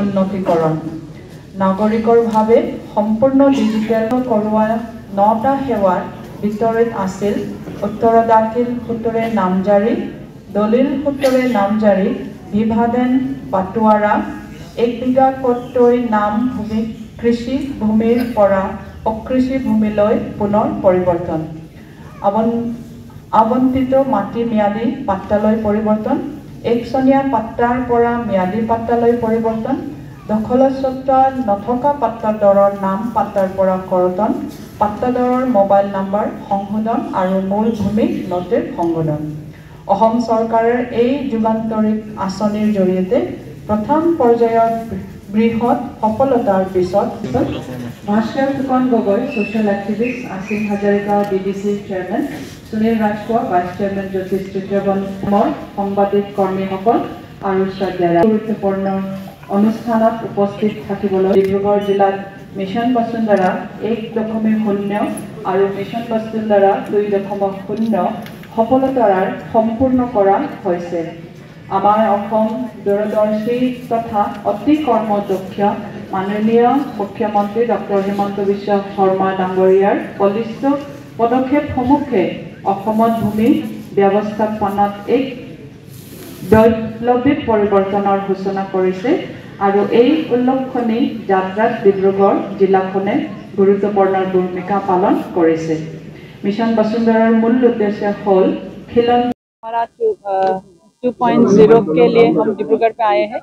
উন্নতিকৰণ। নাগৰিকৰভাৱে সম্পূৰ্ণ ডিজিটেল কৰোৱা নটা সেৱাৰ ভিতৰত আছিল উত্তৰদাখিল সূত্ৰে নামজাৰি দলিল সূত্ৰে নামজাৰি বিভাদেন বাটোৱাৰা এক বিঘা কতৈ নাম ভূমি কৃষি ভূমিৰ পৰা অকৃষি ভূমিলৈ পুনৰ পৰিৱৰ্তন। আবন মাটি ম্যাদী পাট্টালৈ পৰিৱৰ্তন। একচনীয়া পাট্টাৰ পৰা ম্যাদী পাট্টালৈ পৰিৱৰ্তন দখলস্বত্ব নথকা পাট্টাদৰৰ নাম পাট্টাৰ পৰা কৰতন পাট্টাদৰৰ মোবাইল নাম্বাৰ সংশোধন আৰু মূল ভূমি নটিৰ সংশোধন। অসম চৰকাৰৰ এই যুগান্তৰিক আঁচনিৰ জৰিয়তে প্ৰথম পৰ্যায়ত বৃহৎ সফলতাৰ পিছত Bhaskar Phukan Gogoi social activist Asim Hazarika B D চিৰ chairman Sunil Rajkhowa vice chairman Jyotish তৃতীয়বৰ্মৰ সাংবাদিক কৰ্মীসকল আৰু শ্ৰদ্ধাৰা গুৰুত্বপূৰ্ণ অনুষ্ঠানত উপস্থিত থাকিবলৈ ডিব্ৰুগড় জিলাত মিছন বসুন্ধৰা এক দশমিক শূন্য আৰু মিছন বসুন্ধৰা দুই দশমিক শূন্য সফলতাৰ সম্পূৰ্ণ কৰা হৈছে। আমাৰ অসম দূৰদৰ্শী তথা অতি কৰ্মদক্ষ মাননীয় মুখ্যমন্ত্ৰী ডক্টৰ হিমন্ত বিশ্ব শৰ্মা ডাঙৰীয়াৰ বলিষ্ঠ পদক্ষেপসমূহে অসমত ভূমি ব্যৱস্থাপনাত এক বৈপ্লৱিক পৰিৱৰ্তনৰ সূচনা কৰিছে আৰু এই উল্লেখনী যাত্ৰাত ডিব্ৰুগড় জিলাখনে গুৰুত্বপূৰ্ণ ভূমিকা পালন কৰিছে। মিছন বসুন্ধৰাৰ মূল উদ্দেশ্য হ'ল খিলন टू के लिए हम डिब्रूगढ़ पे आए हैं।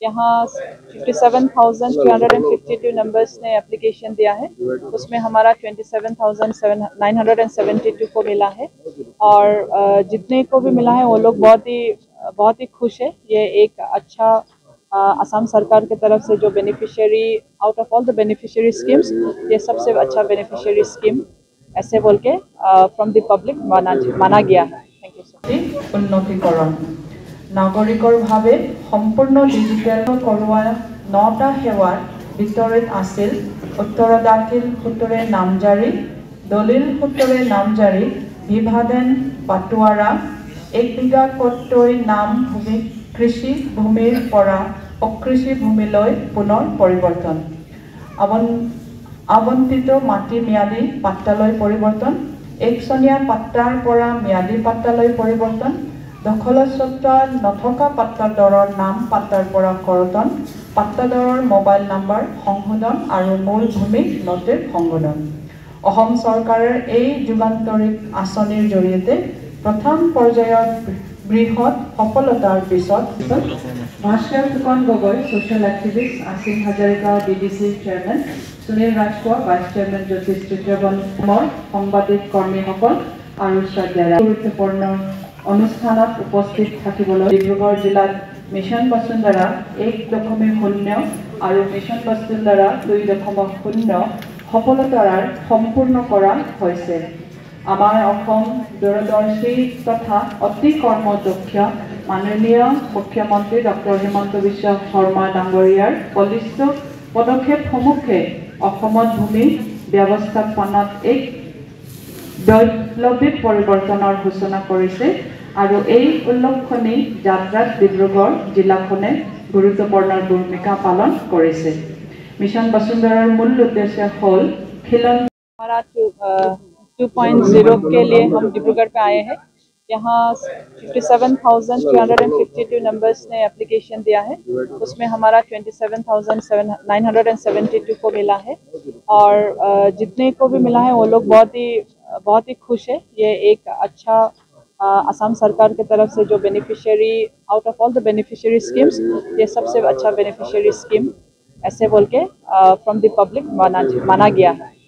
यहाँ fifty seven thousand three hundred and fifty two numbers ने एप्लीकेशन दिया है। उसमें हमारा twenty seven thousand seven nine hundred and seventy two को मिला है। और जितने को भी मिला है, वो लोग बहुत ही बहुत ही खुश है। ये एक अच्छा असम सरकार की तरफ़ से जो beneficiary out of all the beneficiary schemes ये सबसे अच्छा बेनिफिशियरी स्कीम ऐसे बोल के फ्रॉम द पब्लिक माना माना गया है। মাতৃক উন্নতিকৰণ। নাগৰিকৰভাৱে সম্পূৰ্ণ ডিজিটেল কৰোৱা নটা সেৱাৰ ভিতৰত আছিল উত্তৰ দাখিল সূত্ৰে দলিল সোতৰে নামজাৰি বিভাদেন পাটোৱাৰা এক বিঘা কটৈ নাম ভূমি কৃষি ভূমিৰ পৰা অকৃষি ভূমিলৈ পুনৰ পৰিৱৰ্তন। আবন মাটি ম্যাদী পাত্ৰালয় পৰিৱৰ্তন। একচনীয়া পাট্টাৰ পৰা ম্যাদী পাট্টালৈ পৰিৱৰ্তন দখলস্বত্ব নথকা পাট্টাদৰৰ নাম পাট্টাৰ পৰা কৰতন পাট্টাদৰৰ মোবাইল নাম্বাৰ সংশোধন আৰু মূল ভূমি নটিৰ সংশোধন। অসম চৰকাৰৰ এই যুগান্তৰিক আঁচনিৰ জৰিয়তে প্ৰথম পৰ্যায়ত বৃহৎ সফলতাৰ পিছত Bhaskar Phukan Gogoi social activist Asim Hazarika B D চিৰ chairman Sunil Rajkhowa vice chairman Jyotish তৃতীয়বৰ্মৰ সাংবাদিক কৰ্মীসকল আৰু শ্ৰদ্ধাৰা গুৰুত্বপূৰ্ণ অনুষ্ঠানত উপস্থিত থাকিবলৈ ডিব্ৰুগড় জিলাত মিছন বসুন্ধৰা এক দশমিক শূন্য আৰু মিছন বসুন্ধৰা দুই দশমিক শূন্য সফলতাৰ সম্পূৰ্ণ কৰা হৈছে। আমাৰ অসম দূৰদৰ্শী তথা অতি কৰ্মযোগ্য মাননীয় মুখ্যমন্ত্ৰী ডক্টৰ হিমন্ত বিশ্ব শৰ্মা ডাঙৰীয়াৰ বলিষ্ঠ পদক্ষেপসমূহে অসমত ভূমি ব্যৱস্থাপনাত এক বৈপ্লৱিক পৰিৱৰ্তনৰ সূচনা কৰিছে আৰু এই উল্লেখনী যাত্ৰাত ডিব্ৰুগড় জিলাখনে গুৰুত্বপূৰ্ণ ভূমিকা পালন কৰিছে। মিছন বসুন্ধৰাৰ মূল উদ্দেশ্য হ'ল খিলন टू के लिए हम डिब्रूगढ़ पे आए हैं। यहाँ fifty seven thousand three hundred and fifty two numbers ने एप्लीकेशन दिया है। उसमें हमारा twenty seven thousand seven nine hundred and seventy two को मिला है। और जितने को भी मिला है, वो लोग बहुत ही बहुत ही खुश है। ये एक अच्छा असम सरकार की तरफ़ से जो beneficiary out of all the beneficiary schemes ये सबसे अच्छा बेनिफिशियरी स्कीम ऐसे बोल के फ्रॉम द पब्लिक माना माना गया है।